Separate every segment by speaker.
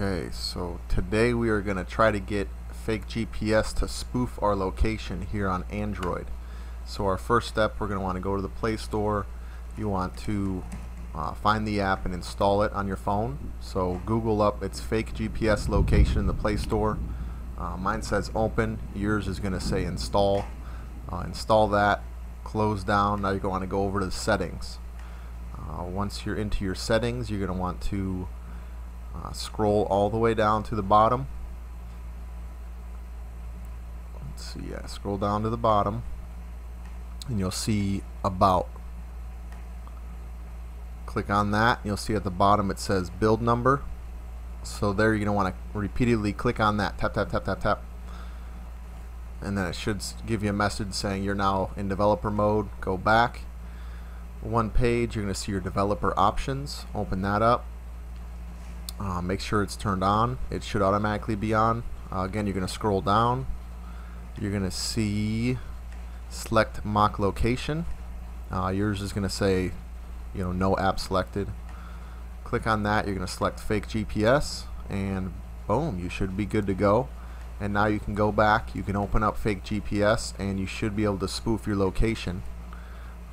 Speaker 1: Okay, so today we are going to try to get fake GPS to spoof our location here on Android. So our first step, we're going to want to go to the Play Store. You want to uh, find the app and install it on your phone. So Google up its fake GPS location in the Play Store. Uh, mine says open, yours is going to say install. Uh, install that, close down, now you're going to want to go over to the settings. Uh, once you're into your settings, you're going to want to uh, scroll all the way down to the bottom. Let's see, yeah, scroll down to the bottom and you'll see about. Click on that, you'll see at the bottom it says build number. So there you're going to want to repeatedly click on that, tap, tap, tap, tap, tap. And then it should give you a message saying you're now in developer mode. Go back one page, you're going to see your developer options. Open that up uh, make sure it's turned on. It should automatically be on. Uh, again, you're to scroll down. You're to see select mock location. Uh, yours is to say, you know, no app selected. Click on that. You're to select fake GPS, and boom, you should be good to go. And now you can go back. You can open up fake GPS, and you should be able to spoof your location.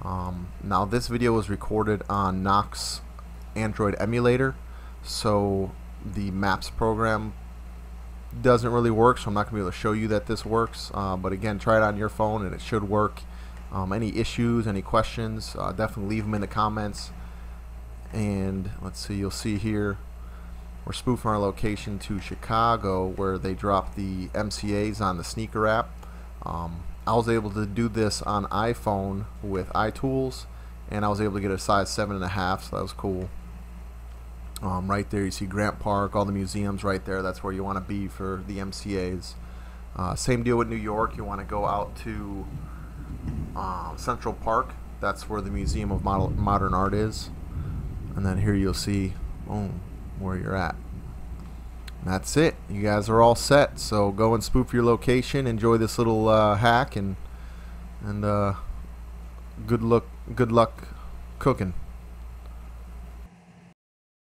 Speaker 1: Um, now, this video was recorded on Nox Android emulator so the maps program doesn't really work so I'm not to be able to show you that this works. Uh, but again try it on your phone and it should work. Um, any issues any questions uh, definitely leave them in the comments. And let's see you'll see here we're spoofing our location to Chicago where they dropped the MCAs on the sneaker app. Um, I was able to do this on iPhone with iTools and I was able to get a size 7.5 so that was cool um, right there, you see Grant Park, all the museums right there. That's where you want to be for the MCAs. Uh, same deal with New York. You want to go out to uh, Central Park. That's where the Museum of Model, Modern Art is. And then here you'll see, boom, where you're at. that's it. You guys are all set. So go and spoof your location. Enjoy this little uh, hack and and uh, good luck. Good luck cooking.